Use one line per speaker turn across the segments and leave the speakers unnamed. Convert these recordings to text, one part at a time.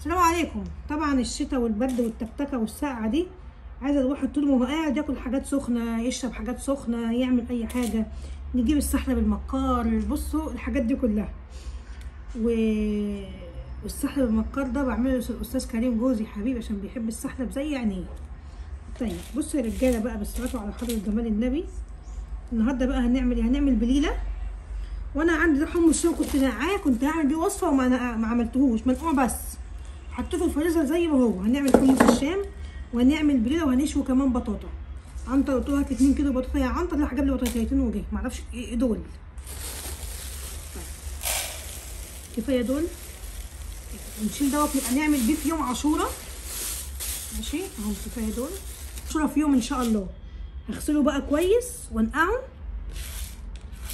السلام عليكم. طبعا الشتاء والبرد والتكتكة والسقعه دي عايزة الواحد طول ما هو قاعد ياكل حاجات سخنة يشرب حاجات سخنة يعمل أي حاجة نجيب السحلب المكار بصوا الحاجات دي كلها. و... والسحلب المكار ده بعمله الأستاذ كريم جوزي حبيبي عشان بيحب السحلب زي عينيه طيب بصوا يا رجالة بقى بس على حضرة جمال النبي. النهارده بقى هنعمل إيه؟ هنعمل بليلة. وأنا عندي ده حمص كنت نقعاه كنت هعمل بيه وصفة وما ما عملتهوش منقوع بس. حطيته في الفريزر زي ما هو. هنعمل حمص الشام وهنعمل بليله وهنشوي كمان بطاطا. عنتر قلت له هات 2 كيلو بطاطا. يا عنتر راح جاب لي بطاطايتين وجه. معرفش إيه دول. كفايه دول؟ نشيل دوت نبقى نعمل بيه في يوم عاشوراء ماشي؟ أهو كفايه دول. عاشوراء في يوم إن شاء الله. هغسله بقى كويس وانقعه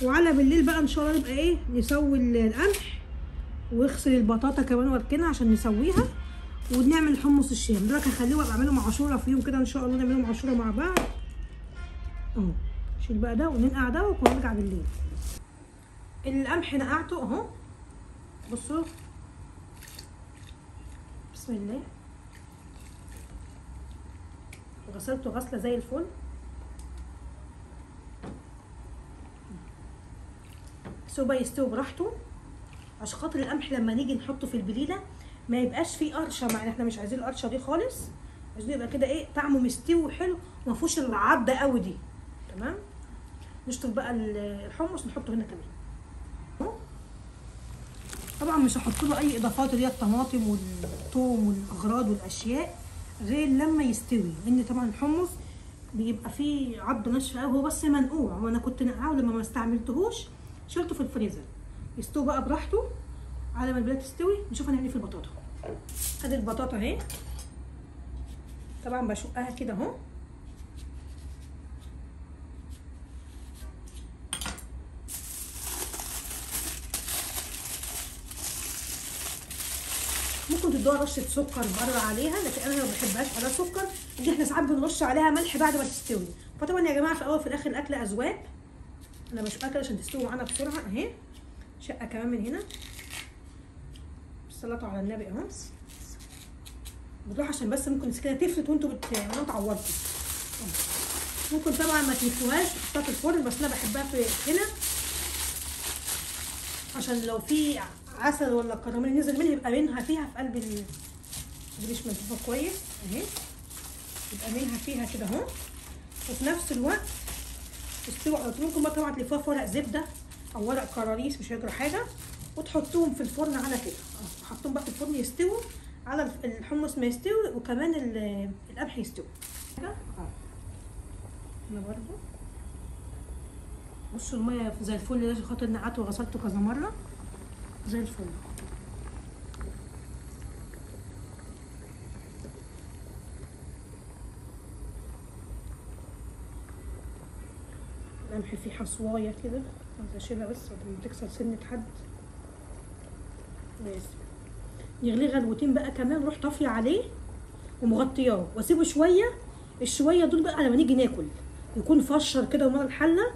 وعلى بالليل بقى إن شاء الله نبقى إيه؟ نسوي القمح. واغسل البطاطا كمان واركنها عشان نسويها ونعمل حمص الشام. دول هخليه وابقى اعملهم عاشوراء في يوم كده إن شاء الله نعملهم عاشوراء مع بعض. أهو شيل بقى ده وننقع ده ونرجع بالليل. القمح نقعته أهو. بصوا. بسم الله. غسلته غسلة زي الفل. بقى يستوي براحته. عشان خاطر القمح لما نيجي نحطه في البليلة ما يبقاش فيه قرشة مع إن إحنا مش عايزين القرشة دي خالص. عايزين يبقى كده إيه طعمه مستوي وحلو وما فيهوش العضة قوي دي. تمام؟ نشطف بقى الحمص نحطه هنا كمان. طبعا مش هحط له أي إضافات اللي هي الطماطم والثوم والأغراض والأشياء غير لما يستوي لأن طبعا الحمص بيبقى فيه عضة ناشفة قوي هو بس منقوع. وأنا كنت نقعه لما ما استعملتهوش شلته في الفريزر. يستوي بقى براحته على ما البلاد تستوي. نشوف هنعمل إيه في البطاطا. ادي البطاطا أهي. طبعا بشقها كده أهو. ممكن تدوها رشة سكر بره عليها لكن أنا ما بحبهاش عليها سكر. دي إحنا ساعات بنرش عليها ملح بعد ما تستوي. فطبعا يا جماعة في الأول وفي الآخر الأكل أذواق. أنا بشقها كده عشان تستوي معانا بسرعة أهي. شقة كمان من هنا. الصلاه على النبي أهو. بتروح عشان بس ممكن السكينه تفلت وانتوا بتعملوها تعوركم ممكن طبعا ما تلفوهاش تحطها في الفرن بس أنا بحبها في هنا. عشان لو في عسل ولا كراميل نزل منها يبقى منها فيها في قلب ال مش منفوخه كويس أهي. يبقى منها فيها كده أهو. وفي نفس الوقت تستوي على طول. ممكن بقى طبعا تلفوها في ورق زبدة. أو ورق كراريس مش هيجرى حاجة وتحطوهم في الفرن على كده. حطهم بقى في الفرن يستووا على الحمص ما يستوي وكمان القمح يستوي. هنا برضو. بصوا المية زي الفل ده عشان خاطر نقعته وغسلته كذا مرة. زي الفل. القمح فيه حصواية كده. عايزه اشيلها بس قبل ما تكسر سنة حد. بس. غلوتين بقى كمان روح طافيه عليه ومغطياه. واسيبه شوية. الشوية دول بقى لما نيجي ناكل يكون فشر كده ومال الحلة.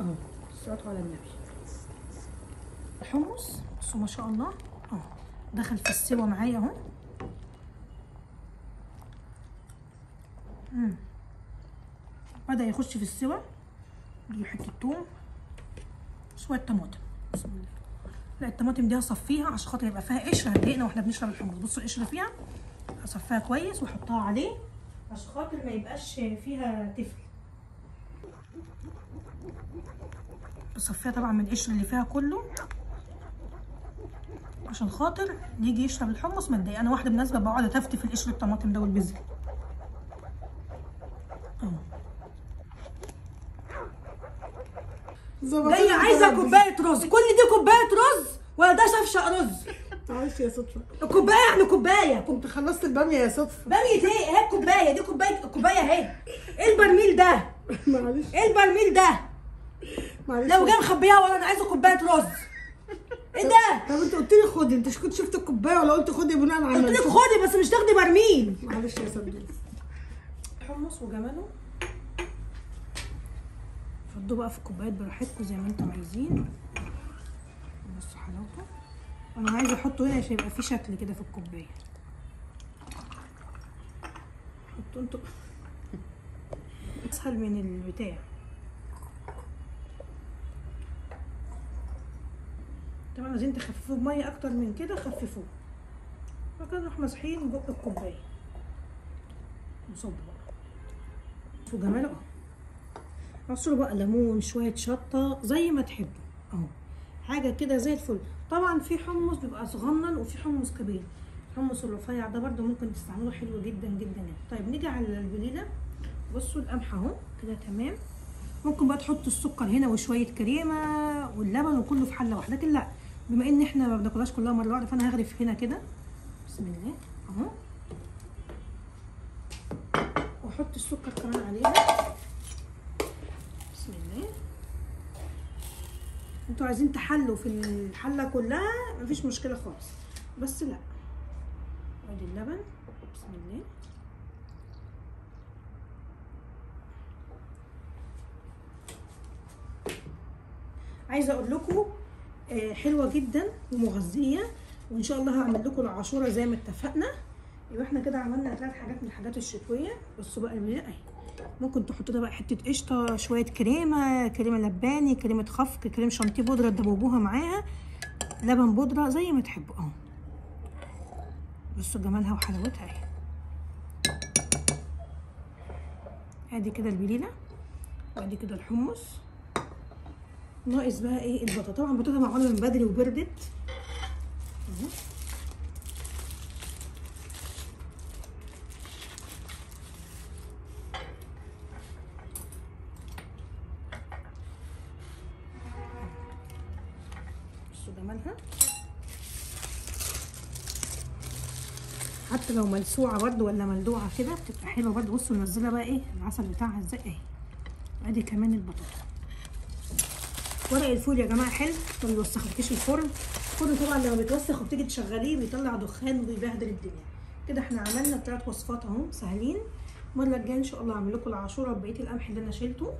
أهو الصلاه على النبي. الحمص بصوا ما شاء الله. أهو دخل في السوا معايا أهو. بدأ يخش في السوا. حتة توم شوية طماطم بسم الله لا الطماطم دي هصفيها عشان خاطر يبقى فيها قشر هتضايقنا وإحنا بنشرب الحمص. بصوا القشر فيها هصفيها كويس وأحطها عليه عشان خاطر ما يبقاش فيها تفل بصفيها طبعا من القشر اللي فيها كله عشان خاطر يجي يشرب الحمص ما أنا واحدة بالنسبة بقعد اتفتف القشر الطماطم ده والبذر. جاية عايزة كوباية رز. كل دي كوباية رز؟ ولا ده شفشق رز؟
معلش يا صدفة.
الكوبايه يعني كوباية.
كنت خلصت البامية يا صدفة.
بامية إيه؟ اهي الكوبايه دي كوباية الكوبايه اهي. إيه البرميل ده؟
معلش.
إيه البرميل ده؟
معلش.
لو جاي مخبيها ولا أنا عايزة كوباية رز. إيه ده؟
طب انت قلت لي خدي. انت كنت شفت الكوباية ولا قلت خدي بناء على
قلت لك خدي بس مش تاخدي برميل.
معلش يا صدفه
حمص وجماله فضوا بقى في الكوبايات براحتكم زي ما أنتم عايزين. بصوا حلاوته. أنا عايزة أحطه هنا عشان يبقى فيه شكل كده في الكوباية. حطوا أنتوا. أسهل من البتاع. طبعا عايزين تخففوه بمية أكتر من كده خففوه. فكده نروح ماسحين بق الكوباية. نصب بقى. شوفوا جماله. عصروا بقى ليمون شوية شطة زي ما تحبوا. أهو. حاجة كده زي الفل. طبعا في حمص بيبقى صغنن وفي حمص كبير. الحمص الرفيع ده برده ممكن تستعملوه حلو جدا جدا يعني. طيب نيجي على البليلة. بصوا القمح أهو. كده تمام. ممكن بقى تحطوا السكر هنا وشوية كريمة واللبن وكله في حلة واحدة. لكن لا بما إن إحنا ما بناكلهاش كلها مرة واحدة فأنا هغرف هنا كده. بسم الله. أهو. وأحط السكر كمان عليها. بسم الله. أنتوا عايزين تحلوا في الحلة كلها؟ مفيش مشكلة خالص. بس لا. ادي اللبن. بسم الله. عايزة أقول لكم آه، حلوة جدا ومغذية وإن شاء الله هعمل لكم العاشورة زي ما اتفقنا. يبقى إحنا كده عملنا ثلاث حاجات من الحاجات الشتوية بصوا بقى أهي. ممكن تحطوا ده بقى حتة قشطة شوية كريمة كريمة لباني كريمة خفق كريم شانتيه بودرة تدوبوها معاها. لبن بودرة زي ما تحبوا. اهو بصوا جمالها وحلاوتها اهي. ادي كده البليلة وادي كده الحمص. ناقص بقى إيه؟ البطاطا. طبعا البطاطا معمولة من بدري وبردت. اهو. بصوا جمالها. حتى لو ملسوعة برده ولا ملدوعة كده بتبقى حلوة برده بصوا منزلة بقى إيه العسل بتاعها إزاي اهي أدي كمان البطاطا. ورق الفول يا جماعة حلو ما بيوسخلكيش الفرن. الفرن طبعا لما بيتوسخ وبتيجي تشغليه بيطلع دخان وبيبهدل الدنيا. كده إحنا عملنا ثلاث وصفات أهو سهلين. المرة الجاية إن شاء الله هعمل لكم العاشورة ببقيه القمح اللي أنا شيلته.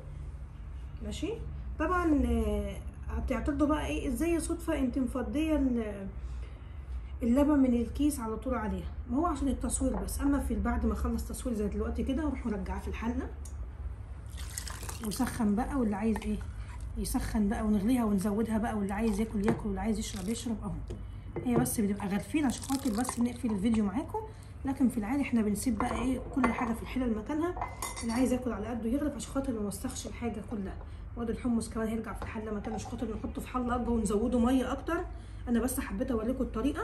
ماشي؟ طبعا آه، هتعترضوا بقى إيه؟ إزاي صدفة أنت مفضية ال- اللبن من الكيس على طول عليها. ما هو عشان التصوير بس. أما في بعد ما أخلص تصوير زي دلوقتي كده أروح مرجعاه في الحلة. وسخن بقى واللي عايز إيه؟ يسخن بقى ونغليها ونزودها بقى واللي عايز ياكل ياكل واللي عايز يشرب يشرب أهو. هي بس بنبقى غارفين عشان خاطر بس نقفل الفيديو معاكم. لكن في العادي إحنا بنسيب بقى إيه؟ كل حاجة في الحلة مكانها اللي عايز ياكل على قده يغرف عشان خاطر ما نوسخش الحاجة كلها. وادي الحمص كمان هيرجع في الحلة مكانه عشان خاطر نحطه في حلة أكبر ونزوده مية أكتر. أنا بس حبيت أوريكم الطريقة.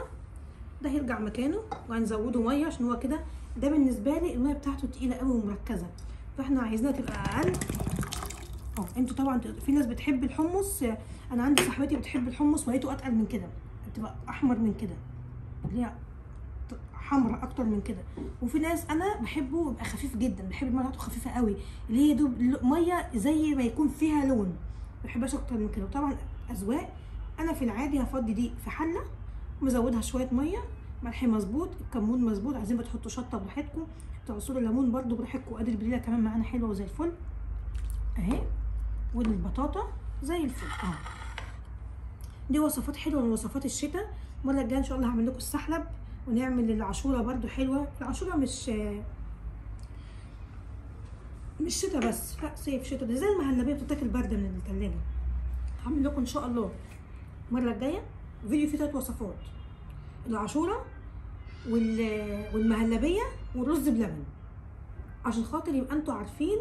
ده هيرجع مكانه وهنزوده مية عشان هو كده. ده بالنسبة لي المية بتاعته تقيلة قوي ومركزة. فإحنا عايزينها تبقى أقل. آه أنتوا طبعا في ناس بتحب الحمص. أنا عندي صاحبتي بتحب الحمص ولقيته أتقل من كده. بتبقى أحمر من كده. اللي هي حمرا أكتر من كده. وفي ناس أنا بحبه يبقى خفيف جدا بحب المية بتاعته خفيفة قوي اللي هي دوب مية زي ما يكون فيها لون. ما بحبهاش أكتر من كده. وطبعا أذواق أنا في العادي هفضي دي في حلة مزودها شوية مية ملح مظبوط الكمون مظبوط عايزين بتحطوا شطة براحتكم. تعصروا الليمون برده براحتكم ادي البليلة كمان معانا حلوة وزي الفل. أهي والبطاطا زي الفل. آه دي وصفات حلوة من وصفات الشتاء. المرة الجاية إن شاء الله هعمل لكم السحلب. ونعمل العاشورة برده حلوة. العاشورة مش مش شتاء بس لا صيف شتاء ده زي المهلبية بتتاكل باردة من الثلاجه هعمل لكم إن شاء الله المرة الجاية فيديو فيه ثلاث وصفات. العاشورة وال... والمهلبية والرز بلبن. عشان خاطر يبقى أنتوا عارفين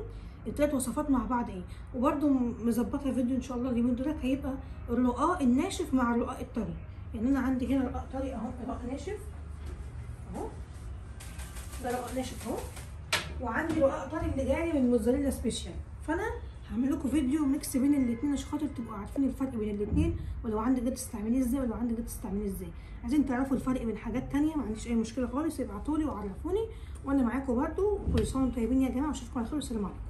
التلات وصفات مع بعض إيه. وبرده مظبطة فيديو إن شاء الله اليومين دولت هيبقى الرقاق الناشف مع الرقاق الطري. يعني أنا عندي هنا رقاق طري أهو رقاق ناشف. رقاق ناشف اهو وعندي رقاق طري اللي من موزاريلا سبيشال. فأنا هعمل لكم فيديو ميكس بين الاثنين عشان خاطر تبقوا عارفين الفرق بين الاثنين ولو عندك ده تستعمليه إزاي ولو عندك ده تستعمليه إزاي. عايزين تعرفوا الفرق بين حاجات تانية ما عنديش أي مشكلة خالص ابعتوا لي وعرفوني وأنا معاكم برده وكل سنه وأنتم طيبين يا جماعة وأشوفكم على خير والسلام عليكم.